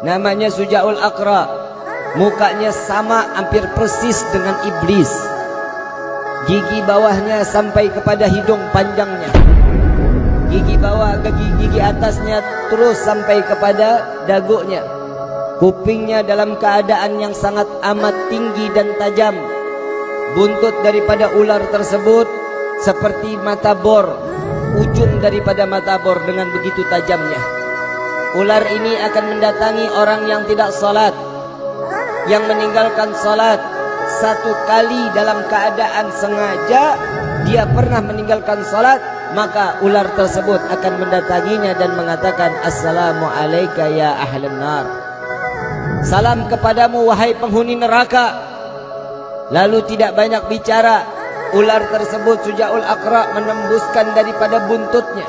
Namanya Sujaul Akra. Mukanya sama hampir persis dengan iblis. Gigi bawahnya sampai kepada hidung panjangnya. Gigi bawah ke gigi atasnya terus sampai kepada dagunya. Kupingnya dalam keadaan yang sangat amat tinggi dan tajam. Buntut daripada ular tersebut seperti mata bor. Ujung daripada mata bor dengan begitu tajamnya. Ular ini akan mendatangi orang yang tidak salat. Yang meninggalkan salat satu kali dalam keadaan sengaja dia pernah meninggalkan salat maka ular tersebut akan mendatanginya dan mengatakan assalamu alayka ya ahlan nar. Salam kepadamu wahai penghuni neraka. Lalu tidak banyak bicara ular tersebut sujaul aqra menembuskan daripada buntutnya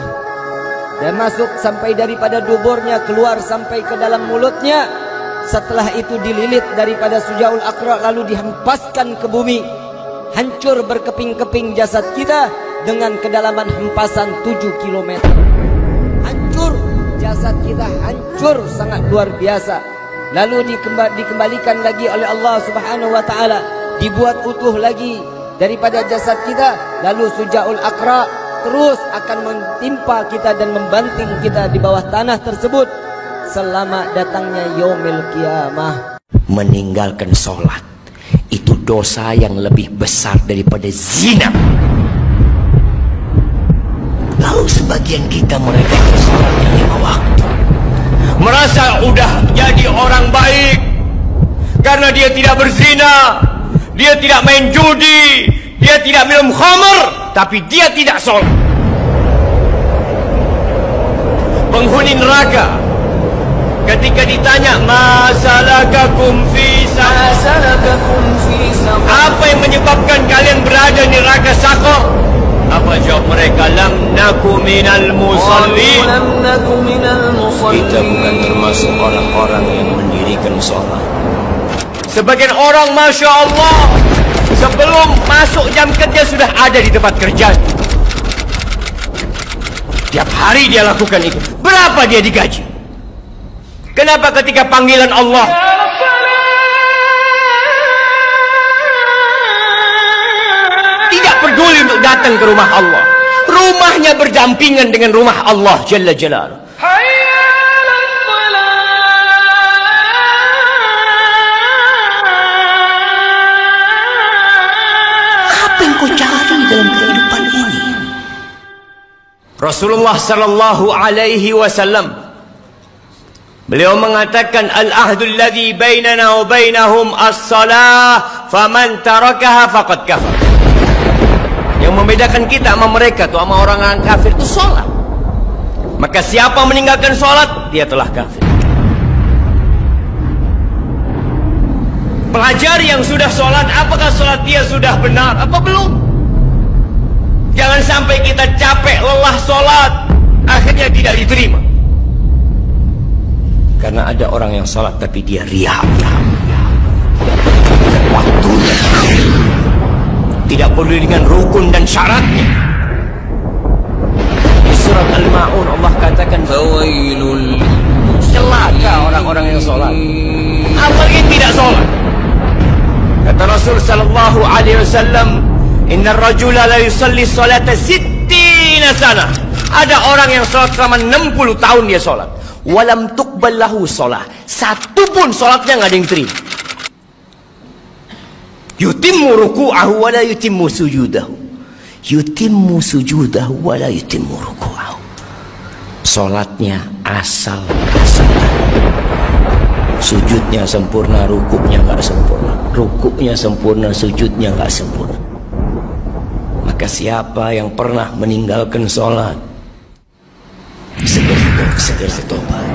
dan masuk sampai daripada duburnya keluar sampai ke dalam mulutnya. Setelah itu dililit daripada sujaul akra lalu dihempaskan ke bumi. Hancur berkeping-keping jasad kita dengan kedalaman hempasan 7 km hancur! Jasad kita hancur sangat luar biasa. Lalu dikembalikan lagi oleh Allah subhanahu wa ta'ala. Dibuat utuh lagi daripada jasad kita. Lalu sujaul akra terus akan mentimpa kita dan membanting kita di bawah tanah tersebut selamat datangnya yaumil kiamah. Meninggalkan solat itu dosa yang lebih besar daripada zina. Lalu sebagian kita mereka solat yang lima waktu merasa udah jadi orang baik. Karena dia tidak berzina dia tidak main judi dia tidak minum khamar tapi dia tidak solat penghuni neraka Ketika ditanya masalakakum fi masalakakum fi Apa yang menyebabkan kalian berada di neraka saqar? Apa jawab mereka? Lam naku minal musallin. Kita bukan termasuk orang-orang yang mendirikan solat. Sebagian orang Masya Allah Sebelum masuk jam kerja sudah ada di tempat kerja Tiap hari dia lakukan itu. Berapa dia digaji? Kenapa ketika panggilan Allah? Tidak peduli untuk datang ke rumah Allah. Rumahnya berdampingan dengan rumah Allah Jalla Jalla kau cari dalam kehidupan ini? Rasulullah sallallahu alaihi wasallam Beliau mengatakan al-ahdul ladzi bainana wa bainahum as-salah faman tarakaha faqad kafar. Yang membedakan kita sama mereka tu sama orang yang kafir tu salat. Maka siapa meninggalkan salat dia telah kafir. Pelajari yang sudah salat apakah salat dia sudah benar apa belum? Jangan sampai kita capek lelah salat akhirnya tidak diterima. Karena ada orang yang salat tapi dia riak. Waktunya. Tidak perlu dengan rukun dan syaratnya. Di surat Al-Ma'un Allah katakan Fawailul Celaka orang-orang yang salat. Apalagi tidak salat. Kata Rasul sallallahu alaihi wasallam, "Inna ar-rajula la yusalli salata sittina sana." Ada orang yang salat selama 60 tahun dia salat. Walam tuqbal lahu solah satu pun solatnya nggak ada yang terima. Yutimmu ruku'ahu wala yutimmu sujudahu. Yutimmu sujudahu wala yutimmu ruku'ahu. Solatnya asal asalan sujudnya sempurna rukuknya nggak sempurna rukuknya sempurna sujudnya nggak sempurna. Maka siapa yang pernah meninggalkan solat segera segera tobat